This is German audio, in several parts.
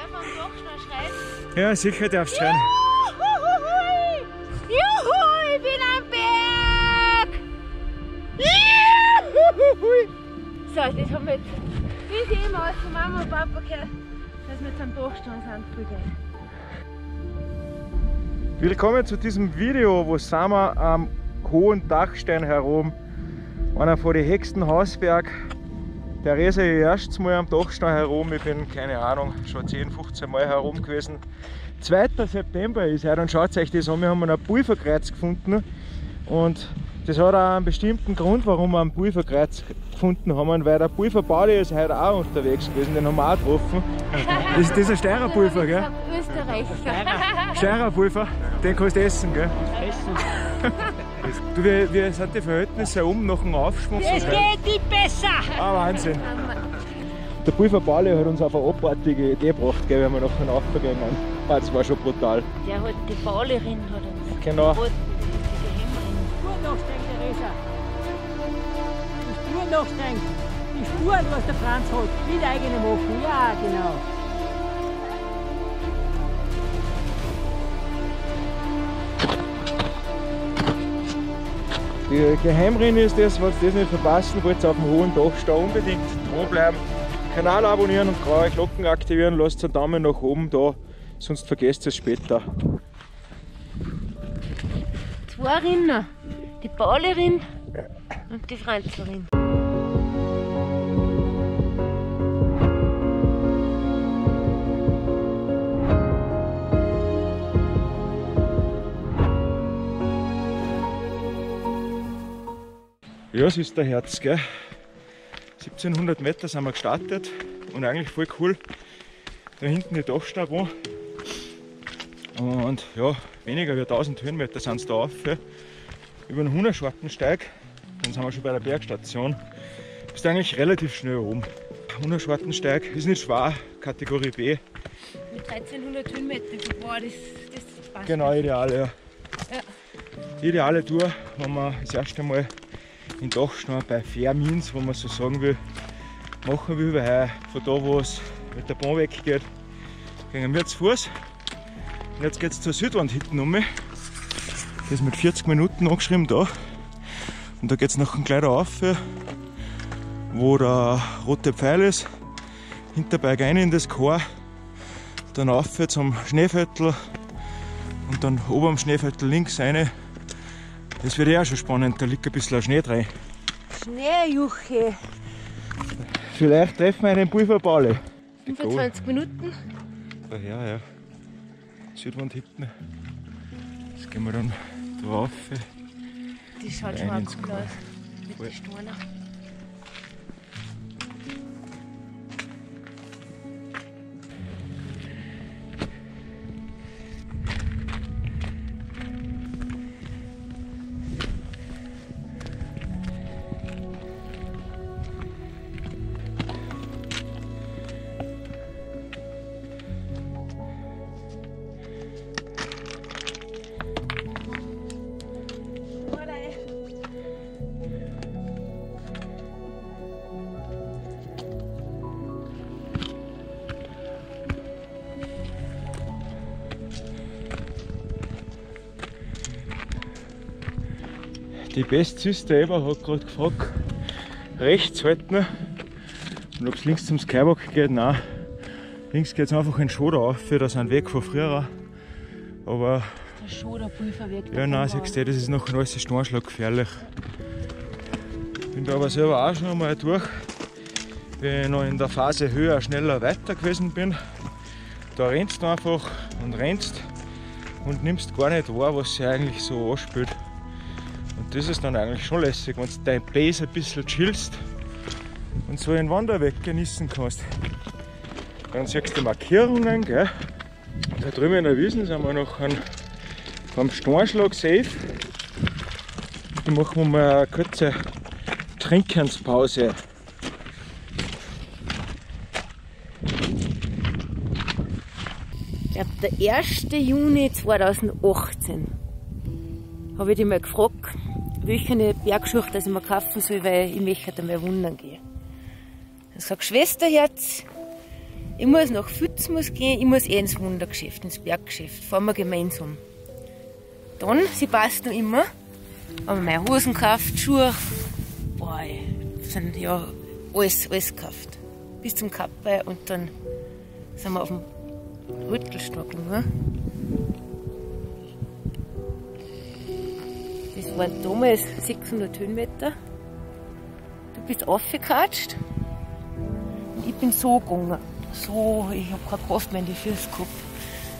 Darf man doch schnell schreien? Ja, sicher darfst du schreien. Juhu! Juhu, ich bin am Berg! Juhu! So, das haben wir jetzt, wie sie immer aus von Mama und Papa gehört, dass wir jetzt am Dachstein sind. Geil. Willkommen zu diesem Video, wo sind wir am hohen Dachstein herum. Einer von den höchsten Hausberg. Der Rese ist erstes Mal am Dachstein herum. Ich bin, keine Ahnung, schon 10, 15 Mal herum gewesen. 2. September ist heute und schaut euch das an. Wir haben ein Pulverkreuz gefunden und das hat auch einen bestimmten Grund, warum wir ein Pulverkreuz gefunden haben, weil der Pulverbauer ist heute auch unterwegs gewesen, den haben wir auch getroffen. Das, das ist ein Steirerpulver, gell? Österreicher. Steirerpulver, den kannst du essen, gell? Du, wie, wie sind die Verhältnisse um nach dem Aufschwung? Es geht nicht besser. Ah, Wahnsinn. Der Pulverbale hat uns auf eine abartige Idee gebracht, gell, wenn wir nachher nachgegangen ah, Das war schon brutal. Der hat die Baulerin hat uns Genau. geboten, diese Hämmerin. Spur nachsteigen, Theresa. Die Spur nachsteigen. Die Spuren, was der Franz hat, mit eigenem Ofen. Ja, genau. Die Geheimrinne ist das, was das nicht verpassen wollt, auf dem hohen Dach stehen, unbedingt dranbleiben. Kanal abonnieren und graue Glocken aktivieren, lasst einen Daumen nach oben da, sonst vergesst ihr es später. Zwei Rinder. Die Baulerin und die Franzlerin. Ja, es ist der Herz, gell? 1700 Meter sind wir gestartet und eigentlich voll cool. Da hinten die Dachstabahn. Und ja, weniger wie 1000 Höhenmeter sind es da auf. Über einen Hunderschwartensteig, dann sind wir schon bei der Bergstation. Bist eigentlich relativ schnell oben. Hunderschwartensteig ist nicht schwer, Kategorie B. Mit 1300 Höhenmeter. Boah, das, das passt. Genau, ideal, ja. Ja. Ideale Tour, wenn man das erste Mal in Dachstein bei Fairmins, wenn man so sagen will, machen will, weil von da, wo es mit der Bahn weggeht, gehen wir zu Fuß. Und jetzt geht es zur Südwand hinten um. Das ist mit 40 Minuten angeschrieben da. Und da geht es nachher gleich da rauf, wo der rote Pfeil ist. Hinterbei rein in das Chor. Dann rauf zum Schneeviertel und dann oben am Schneeviertel links rein. Das wird ja auch schon spannend, da liegt ein bisschen Schnee drin. Schneejuche. Vielleicht treffen wir einen Pulverballe. 25 Minuten. Ja, ja. Südwand hinten. Jetzt gehen wir dann drauf. Die schaut schon mal cool Chor. aus. Mit den Steinen. Die Bestsüste ever hat gerade gefragt, rechts halten und ob es links zum Skywalk geht. Nein, links geht es einfach in Schoder auf, da ist ein Weg von früher. Aber Der Schoderpulverweg. ja, nein, siehst du, das ist noch alles Steinschlag gefährlich. Bin da aber selber auch schon einmal durch, wie ich noch in der Phase höher, schneller, weiter gewesen bin. Da rennst du einfach und rennst und nimmst gar nicht wahr, was sich eigentlich so anspielt. Und das ist dann eigentlich schon lässig, wenn du dein Base ein bisschen chillst und so einen Wanderweg genießen kannst. Dann siehst du Markierungen, gell? Da drüben in der Wiesen sind wir noch an, am Steinschlag safe. Da machen wir mal eine kurze Trinkenspause. Ich glaube, der 1. Juni 2018 habe ich dich mal gefragt, welche Bergschuhe das ich mir kaufen soll, weil ich möchte einmal wundern gehen. Ich sage, Schwesterherz, Ich muss nach Pfützmus gehen, ich muss eh ins Wundergeschäft, ins Berggeschäft. Fahren wir gemeinsam. Dann, sie passt noch immer, haben wir meine Hosen gekauft, Schuhe. Boah, sind ja alles, alles gekauft. Bis zum Kappe und dann sind wir auf dem Rüttelstock. Ne? Waren damals 600 Höhenmeter. Du bist aufgekatscht ich bin so gegangen. So, ich habe keine Kraft mehr in die Füße gehabt.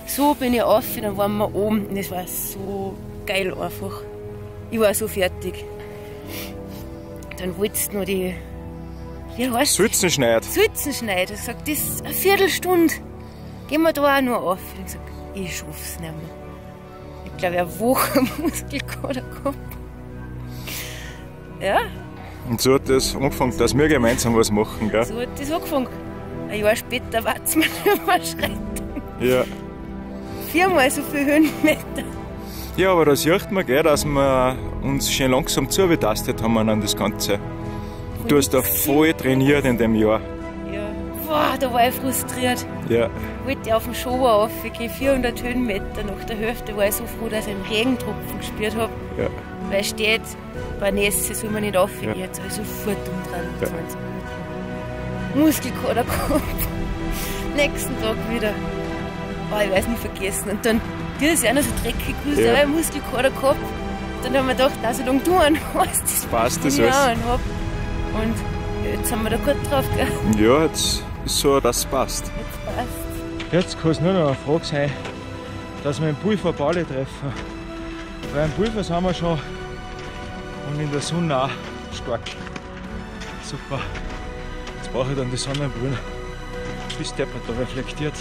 So bin ich auf, dann waren wir oben und es war so geil einfach. Ich war so fertig. Dann wolltest du noch die, wie heißt Sülzenschneid. Sülzenschneid. Ich sag, das ist eine Viertelstunde. Gehen wir da auch nur auf. Ich sag, ich schaff's nicht mehr. Ich glaube, eine Woche Muskelkater gehabt. Ja, Und so hat das angefangen, dass wir gemeinsam was machen, gell? so hat das angefangen. Ein Jahr später war es mir überschritten. Ja. Viermal so viele Höhenmeter. Ja, aber da sieht man, gell, dass wir uns schon langsam zugetastet haben an das Ganze. Du hast da voll trainiert in dem Jahr. Ja. Boah, da war ich frustriert. Ja. wollte ich auf den Schober aufgehen, 400 Höhenmeter. Nach der Hälfte war ich so froh, dass ich einen Regentropfen gespürt habe. Ja. Weil steht, bei Nässe soll man nicht aufgehen. Ja. Jetzt habe ich sofort umdrehen, Ja. 20 Minuten. Muskelkater gehabt. Nächsten Tag wieder. Oh, ich weiß nicht vergessen. Und dann, dieses Jahr noch so dreckig gewesen, Ja. ja. Muskelkater gehabt. Dann haben wir gedacht, na, solange du einen hast, das Passt das alles? Und jetzt haben wir da gut drauf, gell? Ja, jetzt so, dass es passt. Jetzt passt Jetzt kann es nur noch eine Frage sein, dass wir im Pulver Bale treffen. Weil im Pulver sind wir schon und in der Sonne auch stark. Super. Jetzt brauche ich dann die Sonnenbrillen. Bis der da reflektiert.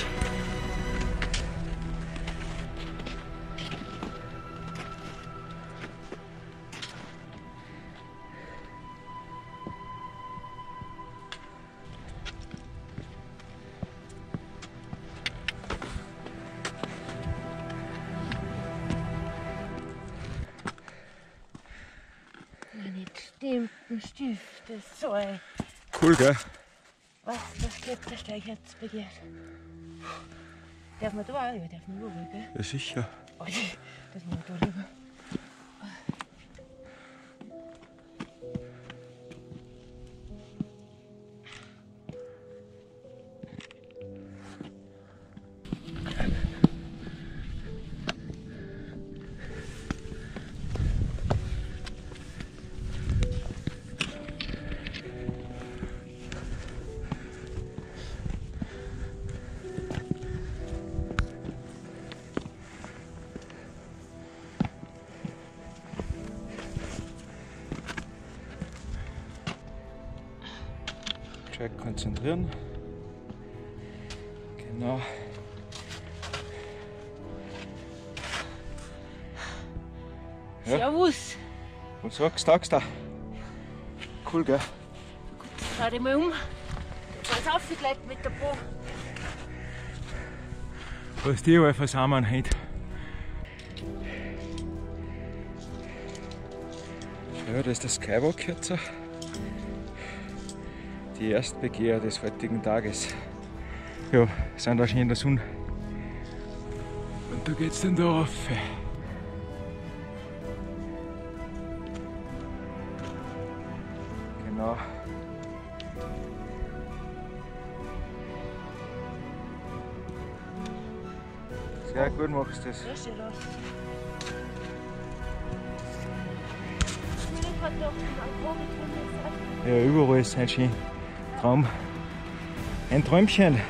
Gell? Was, das Klettersteig hat's begehrt. Darf man da auch? Ja, darf man rüber, gell? Ja, sicher. Oh, das muss man da Check konzentrieren. Genau. Ja. Servus. Und sagst, sagst du? Cool, gell? Schau dich mal um. Ganz aufgegleitet mit der Bo. Was die alle versammeln heute. Ja, das ist der Skywalk jetzt. Die Erstbegeher des heutigen Tages. Ja, sind da schon in der Sonne. Und da geht's dann da rauf. Genau. Sehr gut machst du das. Ja, überall ist halt schön. Traum. Ein Träumchen.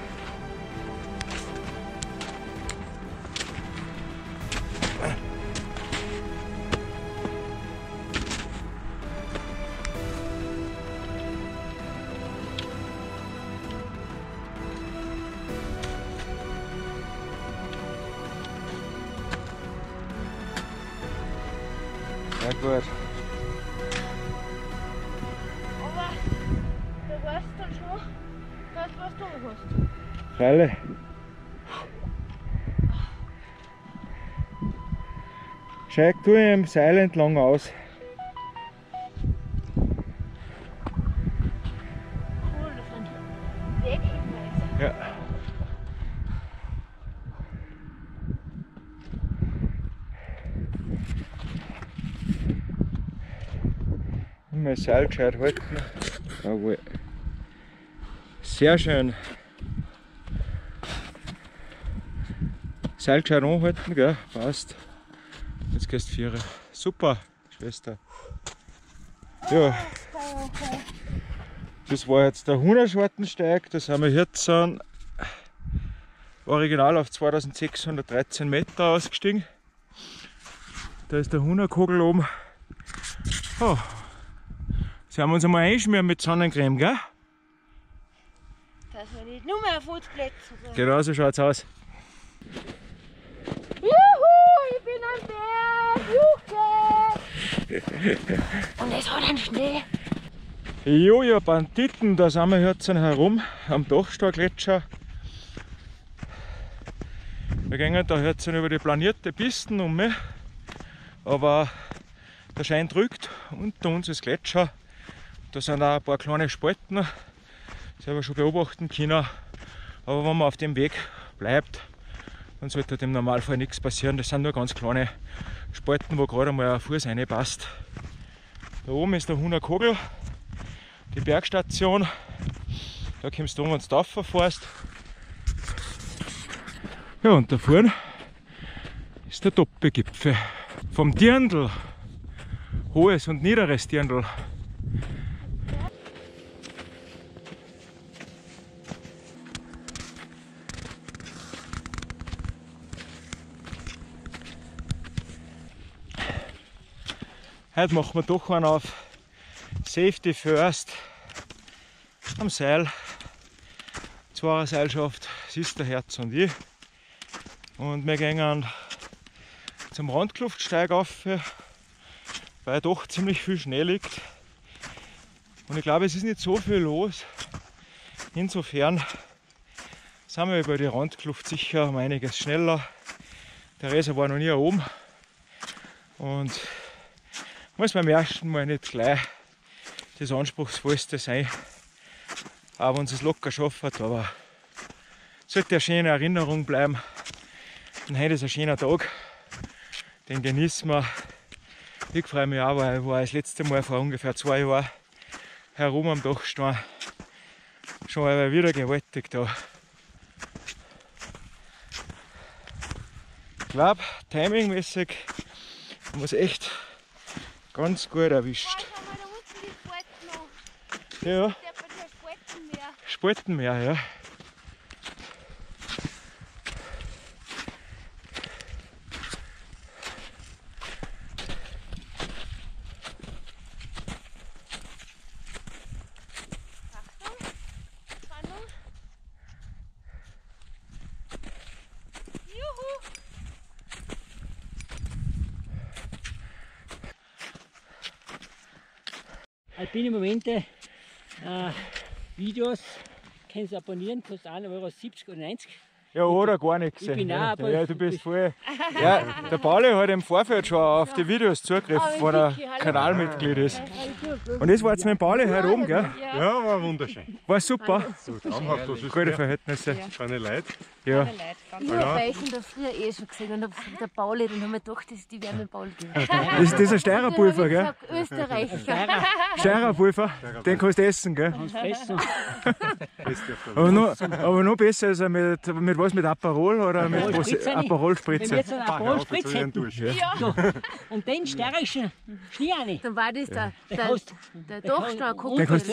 Steig du im Seil entlang aus. Ja. Mein Seil gescheit halten. Jawohl. Sehr schön. Seil gescheit anhalten, gell? Passt. Jetzt gehst du vier. Super, Schwester. Ja. Das war jetzt der Hunderschwartensteig, da sind wir jetzt an original auf 2613 Meter ausgestiegen. Da ist der Hunderkogel oben. Oh. Sie haben uns einmal einschmieren mit Sonnencreme, gell? Dass wir nicht nur mehr auf Fußplätzen sind. Genau so schaut's aus. Juhu, ich bin am Berg. Juche. Und es hat einen Schnee. Joja Banditen, da sind wir jetzt herum am Dachstorgletscher. Wir gehen da jetzt über die planierte Pisten um, aber der Schein drückt. Unter uns ist Gletscher. Da sind auch ein paar kleine Spalten, das haben wir schon beobachten können. Aber wenn man auf dem Weg bleibt, dann sollte dem Normalfall nichts passieren. Das sind nur ganz kleine Spalten, wo gerade mal ein Fuß reinpasst. Da oben ist der Huner Kogel die Bergstation. Da kommst du um, wenn du rauffährst. Ja, und da vorne ist der Doppelgipfel vom Dirndl. Hohes und niederes Dirndl. Heute machen wir doch einen auf Safety First am Seil. Zweier Seilschaft, Sister Herz und ich. Und wir gehen zum Randkluftsteig auf, weil doch ziemlich viel Schnee liegt. Und ich glaube, es ist nicht so viel los. Insofern sind wir über die Randkluft sicher um einiges schneller. Der Reser war noch nie oben. Und muss beim ersten Mal nicht gleich das Anspruchsvollste sein. Auch wenn es locker schafft, aber sollte eine schöne Erinnerung bleiben. Und heute ist ein schöner Tag. Den genießen wir. Ich freue mich auch, weil ich war das letzte Mal vor ungefähr zwei Jahren herum am Dachstein. Schon einmal wieder gewaltig da. Ich glaube, timingmäßig es echt ganz gut erwischt. Ja, Spaltenmeer, ja. Momente, äh, Videos, kannst du abonnieren, kostet 1,70 Euro oder 90. Ja, oder gar nichts. Ich bin ja, auch, aber ja, du bist voll. Ja, der Pauli hat im Vorfeld schon auf die Videos zugegriffen, wenn er Kanalmitglied ist. Und das war jetzt mit dem Pauli heute oben, gell? Ja, war wunderschön. War super. Gute? Verhältnisse. Schöne Leute. Ja. Ich habe euch in der Früh eh schon gesehen und hab der Pauli, dann haben wir gedacht, das, die werden mit Pauli gehen. Das ist dieser Steirerpulver, gell? Österreicher. Steirerpulver, den kannst du essen, gell? Kannst auf der Aber noch, aber noch besser ist er mit, mit was? Mit Aperol oder mit Aperol was? Spritze nicht. Aperol Wenn jetzt einen Aperol Spritz hätten durch. so, und den steirischen Schnee rein, Dann war das der, der der, der Dochstrahlkuckel. und Das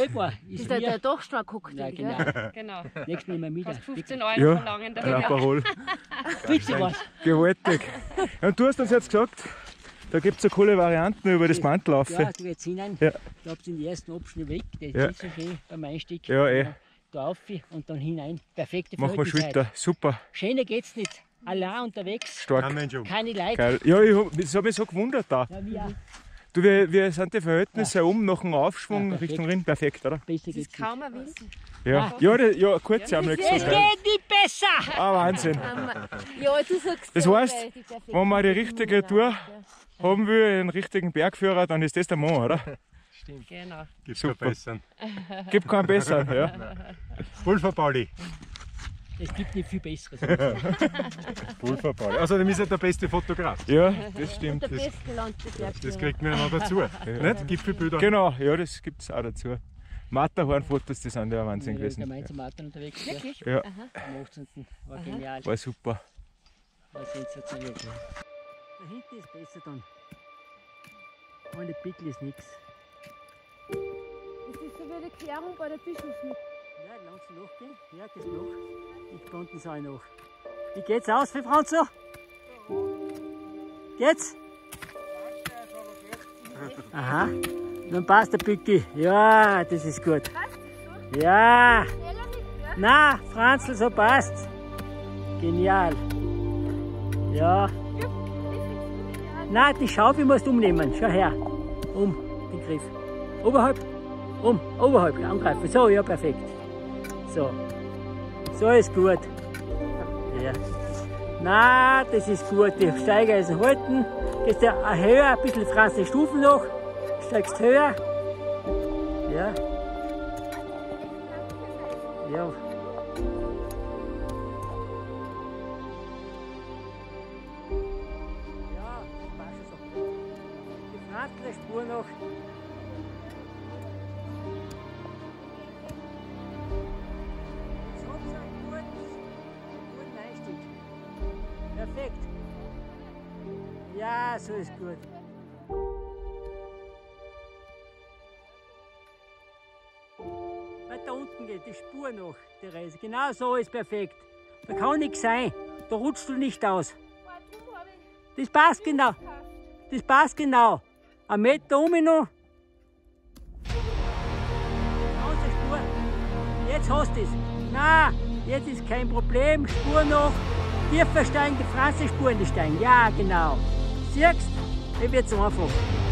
ist der, der Dochstrahlkuckel, ja genau, Genau. nächstes Mal immer wieder. Fast 15 Euro Ja. verlangen Ein. Aperol. Bitte was. Gewaltig. Und du hast uns jetzt gesagt, da gibt es so coole Varianten über das Band Ja, du jetzt hinein, Ja. da habt ihr den ersten Abschnitt weg, das Ja. ist so schön beim Einstieg. Ja, eh. Da auf und dann hinein. Perfekte Machen wir Verhältnismäßigkeit. Schulter. Super. Schöner geht's nicht. Allein unterwegs, Stark. Um. keine Leute. Geil. Ja, ich hab, das hat mich so gewundert da. Ja, wir. Du, wie, wie sind die Verhältnisse um nach dem Aufschwung Ja. Richtung Rinn? Perfekt, oder? Besser Das geht's ist kaum ein Wissen. Ja, ja, die, ja kurz haben wir gesagt. Es ja. geht nicht besser! Ah, Wahnsinn. Ja, du sagst Das ja, heißt, Wenn man die richtige Tour haben will, einen richtigen Bergführer, dann ist das der Mann, oder? Genau. Gibt Super. keinen besseren. Gibt keinen besseren. Ja. Pulver Pauli. Es gibt nicht viel Besseres. Pulverball. Außerdem ist er der beste Fotograf. Ja, das stimmt. Der Das, beste Landwirt. Das kriegt man ja noch dazu. Nicht? Gipfelbilder. genau, ja, das gibt es auch dazu. Matterhorn-Fotos, die sind ja Wahnsinn Ich bin gewesen. gemeinsam Martin unterwegs. Ja. Wirklich? Ja, Am 18. War genial. war super. War sensationell. Da hinten ist besser dann. Ohne Pickel ist nichts. Das ist so wie die Klärung bei der Bischofsmütze. Ja, langsam nachgehen. Ja, das noch. Ich konnte es auch noch. Wie geht's aus für Franzo? Geht's? Aha. Dann passt der Picki. Ja, das ist gut. Ja. Na, Franzl, so passt. Genial. Ja. Na, die Schaufe musst du umnehmen. Schau her. Um den Griff. Oberhalb. Um. Oberhalb. Angreifen. So, ja, perfekt. So. So ist gut. Ja. Na, das ist gut. Die Steigeisen halten. Gehst du höher, ein bisschen franz die Stufen noch. Steigst höher. Ja. Ja. Ja, Noch, Therese. Genau so ist perfekt. Da kann nichts sein. Da rutschst du nicht aus. Das passt genau. Das passt genau. Ein Meter um Spur. Jetzt hast du es. Na, jetzt ist kein Problem. Spur noch. Tiefer steigen, die Franze Spuren die steigen. Ja, genau. Siehst du? Dann wird's einfach.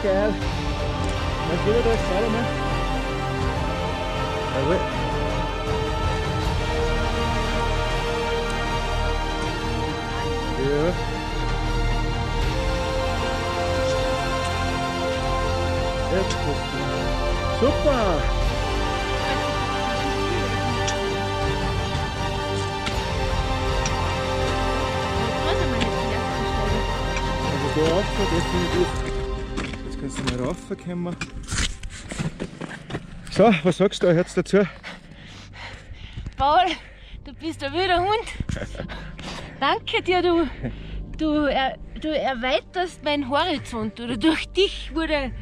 Voll geil. Was will das? Schau mal. Jawohl. Ja. Jetzt passt es. Super! Also da rauf, raufkommen. So, was sagst du jetzt dazu? Paul, du bist ein wilder Hund. Danke dir, du, du, er, du erweiterst meinen Horizont. Oder durch dich wurde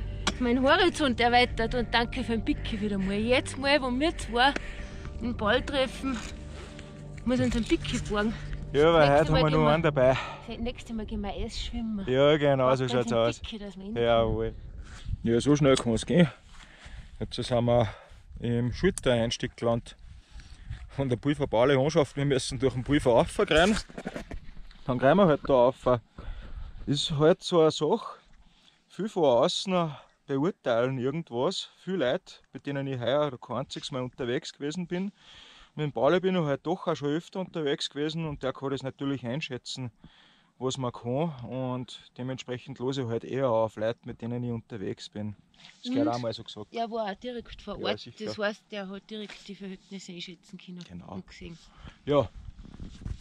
mein Horizont erweitert. Und danke für den Picke wieder mal. Jetzt mal, wo wir zwei den Ball treffen, muss uns ein Picke borgen. Ja, weil Nächstes heute Mal haben wir noch einen dabei. Das nächste Mal gehen wir Eis schwimmen. Ja, genau, so schaut's aus. Picke, Jawohl. Ja, so schnell kann es gehen. Jetzt sind wir im Schultereinstieg gelandet. Von der Pulverbale Landschaft. Wir müssen durch den Pulver raufgehen. Dann gehen wir halt da rauf. Ist halt so eine Sache. Viel von außen beurteilen irgendwas. Viele Leute, bei denen ich heuer kein einziges Mal unterwegs gewesen bin. Mit dem Bale bin ich halt doch auch schon öfter unterwegs gewesen und der kann das natürlich einschätzen, was man kann. Und dementsprechend lose ich halt eher auf Leute, mit denen ich unterwegs bin. Das gehört auch mal so gesagt. Er war auch direkt vor Ja, Ort. sicher. das heißt, der hat direkt die Verhältnisse einschätzen können Genau. und gesehen. Ja,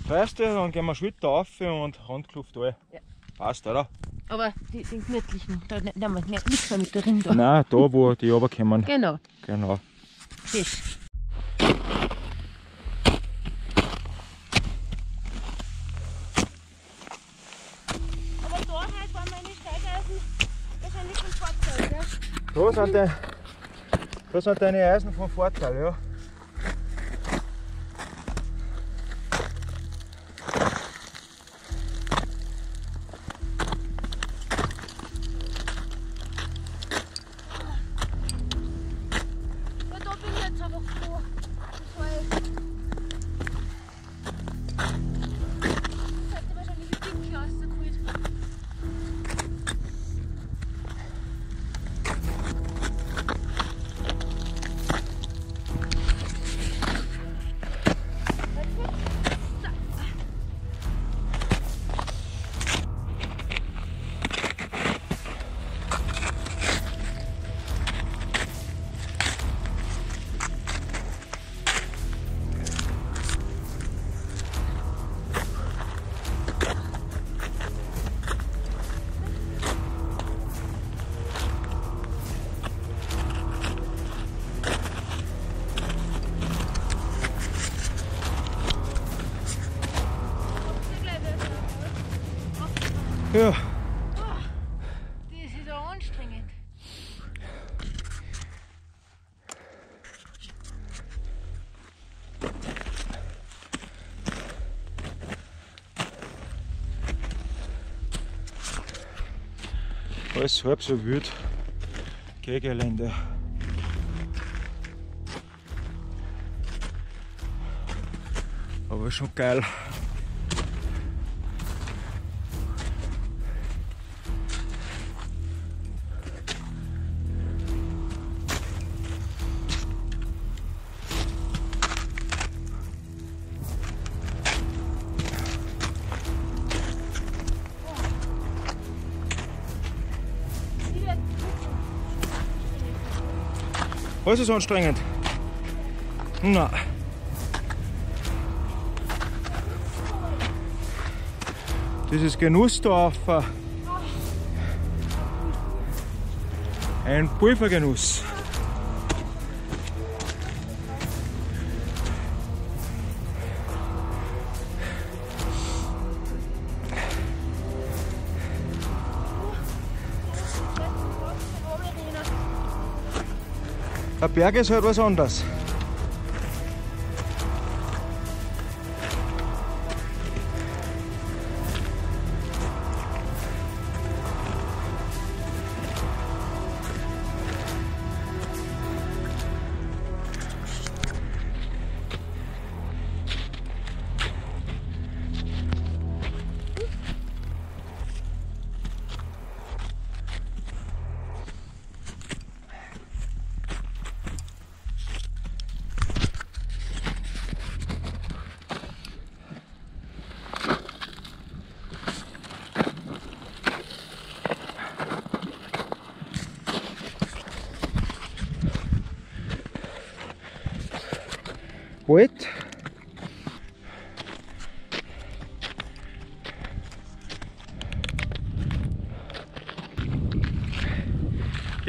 weißt du, dann gehen wir Schulter rauf und Handkluft rein. Ja. Passt, oder? Aber die, den gemütlichen, da ne- nehmen wir nichts mehr mit der Rinder. Nein, da wo die runterkommen. Genau, Genau. das. Aber da halt waren meine Steigeisen wahrscheinlich von Vorteil, gell? Da sind, die, da sind deine Eisen von Vorteil. Ja, Alles halb so wild. Gehgelände. Aber schon geil. Was ist anstrengend? Na. Das ist Genussdorfer. Ein Pulvergenuss. Ein Berg ist halt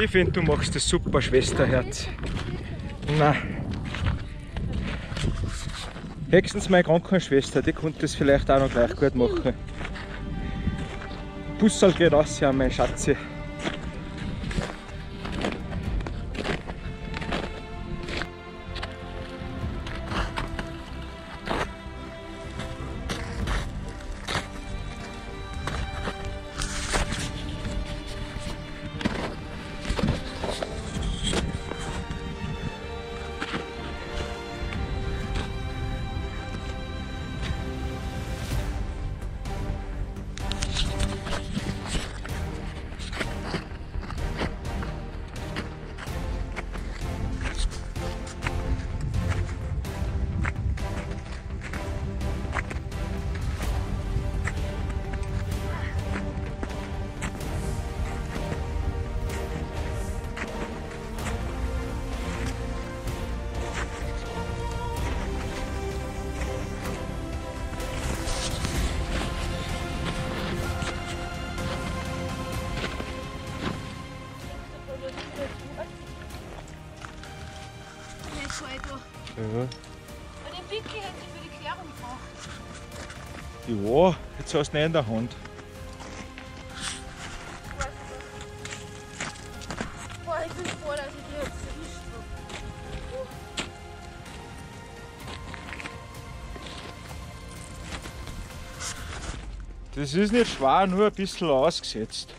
Ich finde, du machst das super, Schwesterherz. Na. Höchstens meine Krankenschwester, die konnte das vielleicht auch noch gleich gut machen. Bussal geht raus, ja, mein Schatzi. Ja, jetzt hast du ihn in der Hand. Boah, ich bin froh, dass ich die jetzt erwischt habe. Das ist nicht schwer, nur ein bisschen ausgesetzt.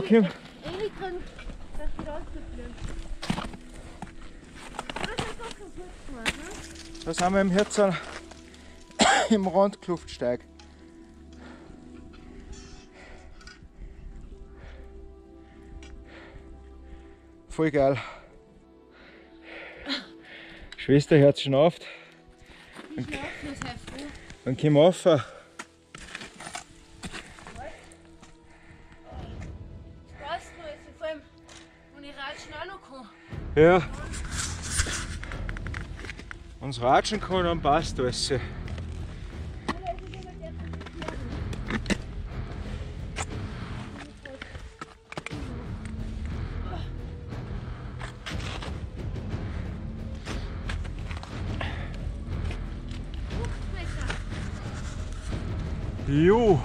Gemacht, ne? da sind wir im Herzl im Randkluftsteig. Voll geil. Schwesterherz schnauft. Ich nur sehr froh. Dann können wir rauf. Ja. Wenn ratschen kann, dann passt alles. Jo,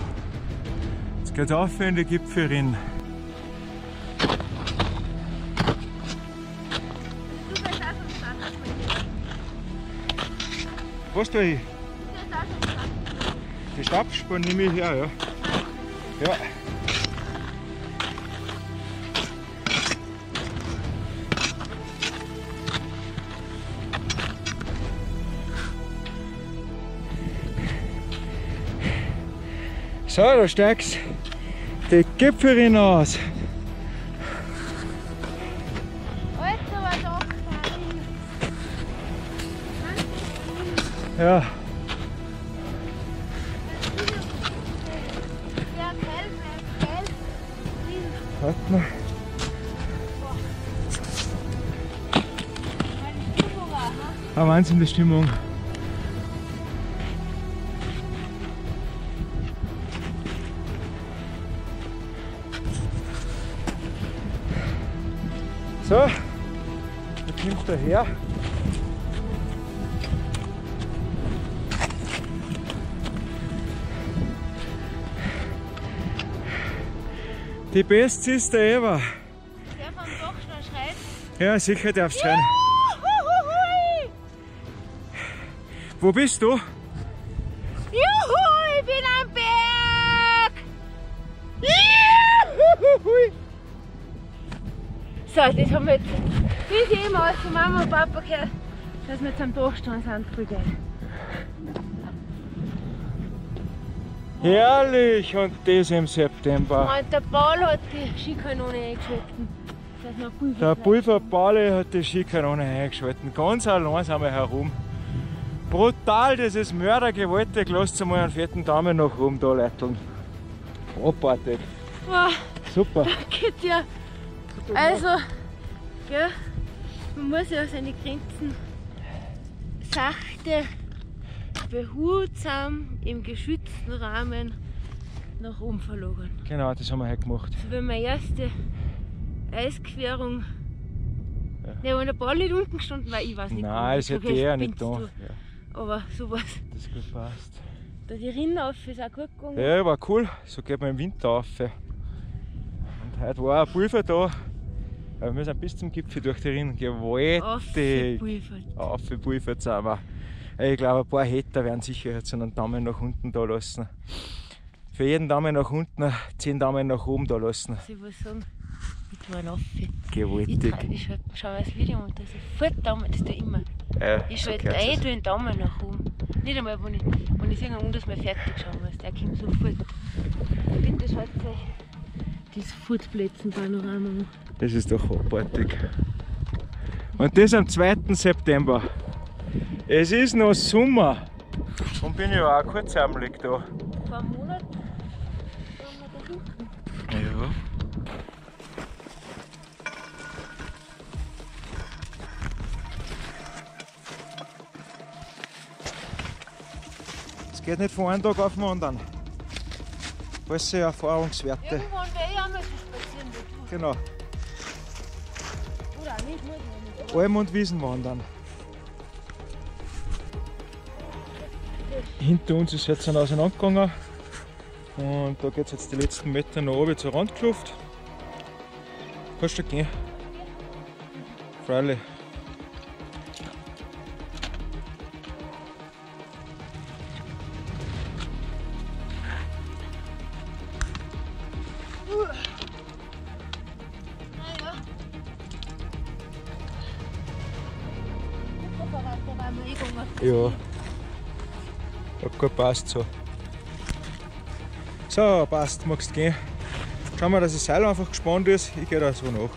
jetzt geht's auf in die Gipfelin. Was da starten. Die Stabspuren nehme ich her, ja. Ja. So, da steigst die Gipfelin aus. Ja, warte mal. Eine Wahnsinn, die Stimmung. So, da kommt er her. Die beste ist der ever. Der vom Dachstein schreit. Ja, sicher darfst du schreien. Juhu, Wo bist du? Juhu, ich bin am Berg. Juhu. So, das haben wir jetzt bis aus von Mama und Papa gehört, dass wir jetzt am Dachstein sind. Geil. Herrlich und das im September. Und der Paul hat die Skikanone eingeschalten. Das ist noch Pulver. Der Pulverballe hat die Skikanone eingeschalten. Ganz allein sind wir herum. Brutal, das ist mördergewaltig. Lasst mal einen fetten Daumen nach oben da leiteln. Abartig. Wow, Super. geht ja. Also, gell, man muss ja seine Grenzen sachte, behutsam im geschützten Rahmen nach oben verlagern. Genau, das haben wir heute gemacht. So wie meine erste Eisquerung. Ja. wenn der Ball nicht unten gestanden war, ich weiß nicht. Nein, das hätte ich ja spinnst nicht da. du? Ja, Aber sowas. das gut passt. Da die Rinne auf ist auch gut gegangen. Ja, war cool. So geht man im Winter rauf. Und heute war ein Pulver da. Aber wir sind bis zum Gipfel durch die Rinnen gewaltig Aufgepulvert. aufgepulvert sind wir. Ich glaube, ein paar Hater werden sicher jetzt einen Daumen nach unten da lassen. Für jeden Daumen nach unten 10 Daumen nach oben da lassen. Ich sagen, ich tue einen Affe. Ich, Gewaltig. ich schau, schau mir das Video und das ist voll Daumen, das ich immer. Äh, Ich schalte gehört's ein, tue den Daumen nach oben. Nicht einmal, wenn ich, wenn ich irgendwann anders mal fertig schauen muss. Der kommt sofort. Bitte schaltet euch das Fußplätzen-Panorama. Das ist doch abartig. Und das am 2. September. Es ist noch Sommer. Und bin ja auch kurzärmelig da. Vor einem Monat waren wir da hinten. Ja. Es geht nicht von einem Tag auf den anderen. Alles Erfahrungswerte. Irgendwann werde ich auch mal so spazieren wie Genau. Oder auch nicht, nicht. Alm- und Wiesen wandern. Hinter uns ist jetzt ein auseinandergegangen und da geht es jetzt die letzten Meter nach oben zur Randkluft. Kannst du gehen? Freilich. Ja. Hat gut passt so. So, passt, magst gehen. Schau mal, dass das Seil einfach gespannt ist. Ich gehe da so nach.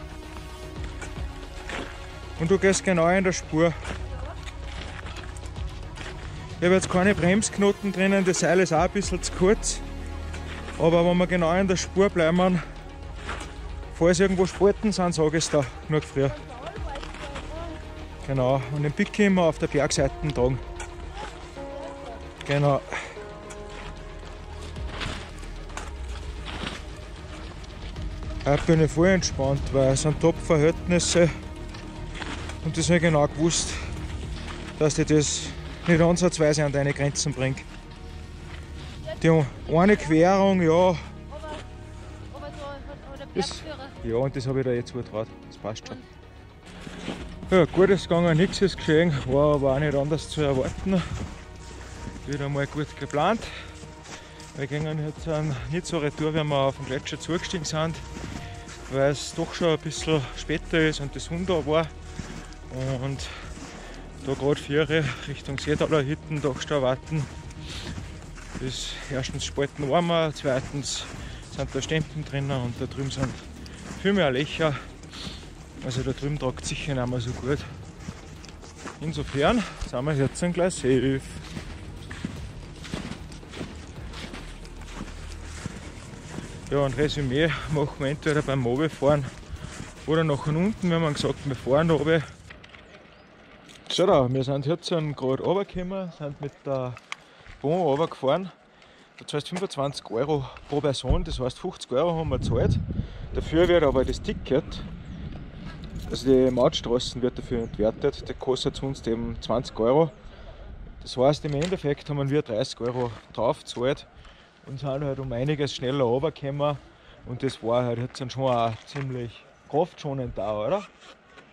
Und du gehst genau in der Spur. Ich habe jetzt keine Bremsknoten drinnen, das Seil ist auch ein bisschen zu kurz. Aber wenn wir genau in der Spur bleiben, falls irgendwo Spalten sind, sage ich es da genug früher. Genau, und den Pick immer auf der Bergseite tragen. Genau. Heute bin ich voll entspannt, weil es sind Top-Verhältnisse und das habe ich genau gewusst, dass ich das nicht ansatzweise an deine Grenzen bringe. Die eine Querung, ja, Das- Bergführer. ja, und das habe ich da jetzt zutraut. Das passt schon. Ja, gut ist gegangen, nichts ist geschehen, war aber auch nicht anders zu erwarten. Wieder mal gut geplant. Wir gehen jetzt ähm, nicht so retour, wie wir auf den Gletscher zugestiegen sind, weil es doch schon ein bisschen später ist und das Hund da war. Und da gerade vier Richtung Seetaler Hütten schon warten. Ist erstens Spalten warmer, zweitens sind da Stempel drinnen und da drüben sind viel mehr Löcher. Also da drüben tragt sicher nicht mehr so gut. Insofern sind wir jetzt gleich safe. Ja, und Resümee machen wir entweder beim Mobe-Fahren oder nachher unten. Wir haben gesagt, wir fahren runter. Schau da, wir sind jetzt gerade runtergekommen, sind mit der Bon runtergefahren. Du zahlst 25 Euro pro Person, das heißt 50 Euro haben wir gezahlt. Dafür wird aber das Ticket, also die Mautstraßen wird dafür entwertet, der kostet uns eben 20 Euro. Das heißt, im Endeffekt haben wir 30 Euro drauf gezahlt und sind halt um einiges schneller runtergekommen. Und das war halt jetzt dann schon auch ziemlich kraftschonend da, oder?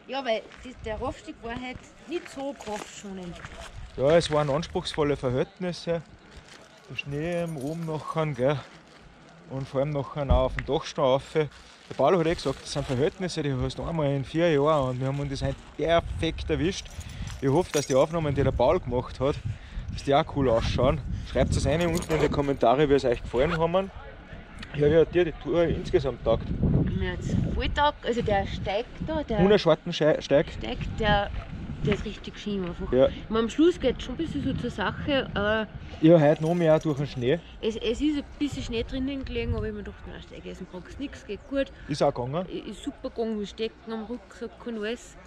Ja, weil das, der Aufstieg war halt nicht so kraftschonend. Ja, es waren anspruchsvolle Verhältnisse. Der Schnee oben nachher, gell? Und vor allem nachher auch auf dem Dachstein rauf. Der Paulo hat eh gesagt, das sind Verhältnisse, die hast du einmal in vier Jahren und wir haben uns das heute perfekt erwischt. Ich hoffe, dass die Aufnahmen, die der Paul gemacht hat, dass die auch cool ausschauen. Schreibt es rein unten in die Kommentare, wie es euch gefallen haben. Ja, wie hat dir die Tour insgesamt taugt? Mir hat's voll taugt. Also der Steig da, der Wunderschwarten Steig. Steig, der, der ist richtig schön einfach. Ja. Meine, am Schluss geht es schon ein bisschen so zur Sache. Aber Ja, heute noch mehr durch den Schnee. es, es ist ein bisschen Schnee drinnen gelegen, aber ich mir gedacht, na, Steigeisen brauchst nichts, geht gut. Ist auch gegangen. Ist super gegangen, wir stecken am Rucksack und alles.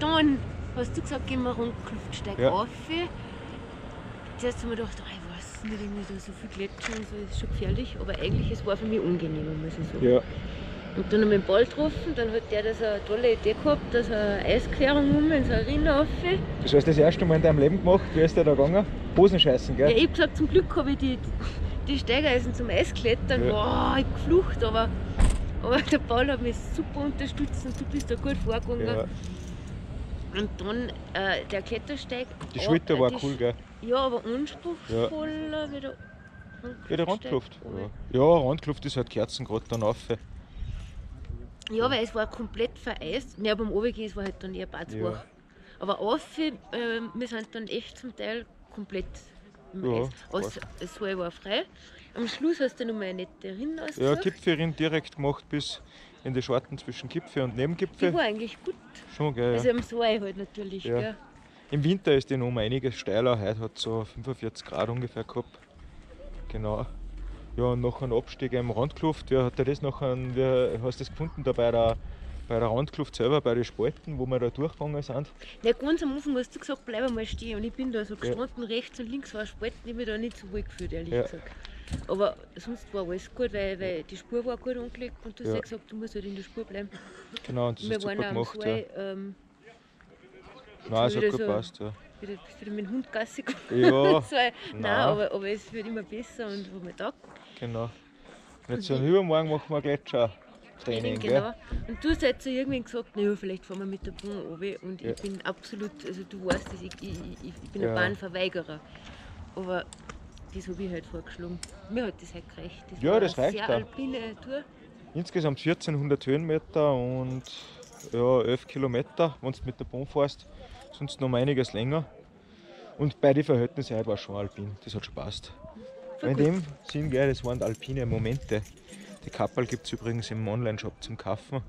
Dann hast du gesagt, gehen wir Rundkluftsteig Ja. rauf. Zuerst haben wir gedacht, ah, ich weiß nicht, irgendwie da so viel Gletscher und so ist schon gefährlich, aber eigentlich es war für mich angenehm, muss ich sagen. Ja. Und dann haben wir den Ball getroffen, dann hat der das eine tolle Idee gehabt, dass er eine Eisquerung um in so eine Rinne rauf. Das hast du das erste Mal in deinem Leben gemacht. Wie ist der da gegangen? Hosen scheißen, Ja, gell? ich hab gesagt, zum Glück habe ich die, die Steigeisen zum Eisklettern. Ja. Boah, ich geflucht, aber, aber der Ball hat mich super unterstützt und du bist da gut vorgegangen. Ja. Und dann äh, der Klettersteig. Die Schulter äh, war die cool, gell? Ja, aber anspruchsvoller wie der Ja, der Randkluft. Ja, ja Randkluft ist halt Kerzen gerade dann auf. Ja, weil es war komplett vereist. Ja, beim Obergehen war halt dann eher Badsbach. Ja. Aber auf, äh, wir sind dann echt zum Teil komplett im Ja, Eis. Also, das war frei. Am Schluss hast du noch mal eine nette Rinne Ja, ausgesucht. Gipfelrin direkt gemacht bis in die Schorten zwischen Gipfel und Nebengipfel. Die war eigentlich gut. Schon geil. Also Ja. am Soe halt natürlich. Ja. Gell? Im Winter ist die um einiges steiler. Heute hat es so 45 Grad ungefähr gehabt. Genau. Ja, und noch ein Abstieg im Randkluft. Wer hat das noch an, wie hast du das gefunden da bei der, bei der Randkluft selber, bei den Spalten, wo wir da durchgegangen sind? Ja, ganz am Anfang hast du gesagt, bleib mal stehen. Und ich bin da so gestanden, rechts und links war ein Spalt, ich mich da nicht so wohl gefühlt, ehrlich Ja. gesagt. Aber sonst war alles gut, weil, weil die Spur war gut angelegt und du hast Ja. ja gesagt, du musst halt in der Spur bleiben. Genau, und das Wir ist super gemacht. Ja. Soe, ähm, Nein, es hat gut so- gepasst. Ja. wieder, bist wieder mit dem Hund Gassi gegangen. Ja, so, nein, nein. aber, aber es wird immer besser und wo man da genau. Und jetzt so übermorgen machen wir Gletscher-Training. genau. gell? Und du hast so irgendwie gesagt, naja, vielleicht fahren wir mit der Bahn runter. Und Ja. ich bin absolut, also du weißt das, ich, ich, ich, ich bin Ja. ein Bahnverweigerer. Aber das habe ich halt vorgeschlagen. Mir hat das halt gereicht. Das Ja, das eine reicht sehr auch. alpine Tour. Insgesamt 1400 Höhenmeter und ja, 11 Kilometer, wenn du mit der Bahn fährst. Sonst noch einiges länger. Und bei den Verhältnissen heute war schon alpin. Das hat schon passt. Voll In gut. dem Sinn, gell, das waren alpine Momente. Die Kappel gibt es übrigens im Online-Shop zum Kaufen.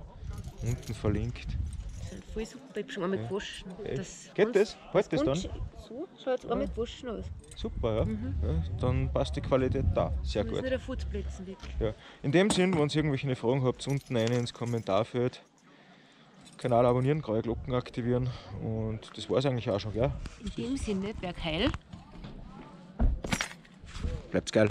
Unten verlinkt. Die sind voll super. Ich habe schon einmal gewaschen. Echt? Das Geht das? Halt das dann? So schaut es einmal gewaschen aus. Super, ja. ja. Dann passt die Qualität da. Sehr gut. nur der Fußplätzen weg. Ja. In dem Sinn, wenn ihr irgendwelche Fragen habt, unten eine ins Kommentarfeld. Kanal abonnieren, graue Glocken aktivieren und das war's eigentlich auch schon, gell? In dem Sinne, Bergheil. Bleibt's geil.